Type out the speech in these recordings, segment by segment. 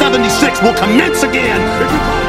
1976 will commence again.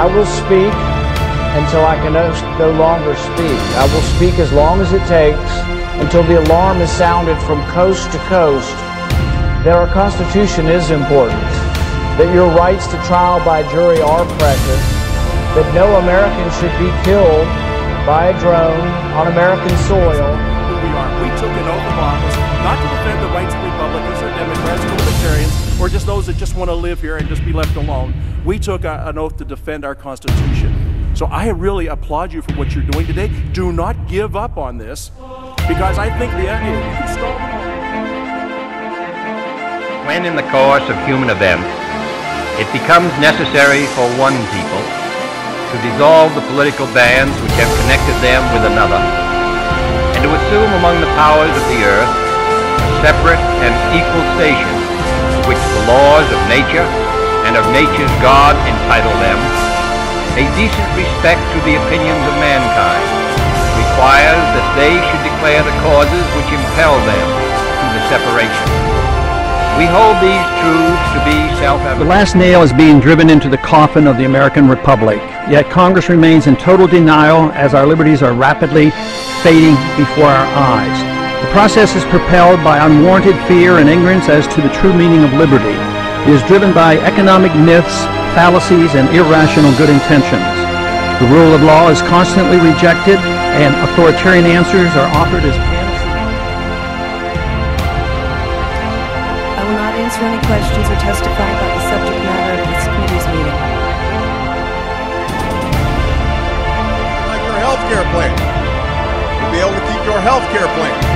I will speak until I can no, longer speak. I will speak as long as it takes until the alarm is sounded from coast to coast that our Constitution is important, that your rights to trial by jury are precious, that no American should be killed by a drone on American soil. We are. We took an oath or just those that just want to live here and just be left alone. We took a, an oath to defend our Constitution. So I really applaud you for what you're doing today. Do not give up on this because I think the end. When in the course of human events it becomes necessary for one people to dissolve the political bands which have connected them with another, and to assume among the powers of the earth a separate and equal station which the laws of nature and of nature's God entitle them, a decent respect to the opinions of mankind requires that they should declare the causes which impel them to the separation. We hold these truths to be self-evident. The last nail is being driven into the coffin of the American Republic, yet Congress remains in total denial as our liberties are rapidly fading before our eyes. The process is propelled by unwarranted fear and ignorance as to the true meaning of liberty. It is driven by economic myths, fallacies, and irrational good intentions. The rule of law is constantly rejected, and authoritarian answers are offered as panacea. I will not answer any questions or testify about the subject matter of this committee's meeting. like your health care plan. You'll be able to keep your health care plan.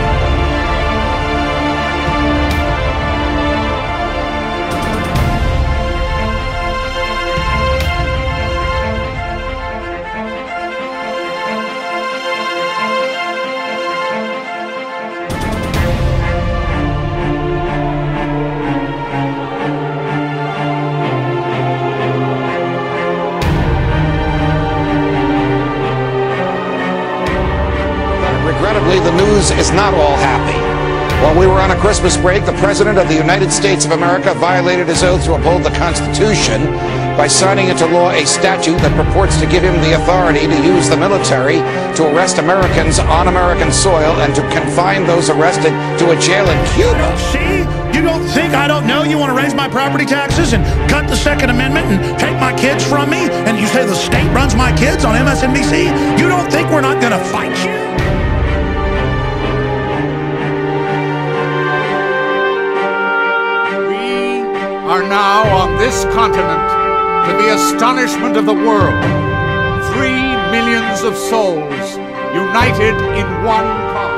Regrettably, the news is not all happy. While we were on a Christmas break, the President of the United States of America violated his oath to uphold the Constitution by signing into law a statute that purports to give him the authority to use the military to arrest Americans on American soil and to confine those arrested to a jail in Cuba. See? You don't think I don't know you want to raise my property taxes and cut the Second Amendment and take my kids from me? And you say the state runs my kids on MSNBC? You don't think we're not going to fight you? Are now on this continent, to the astonishment of the world, three millions of souls united in one cause.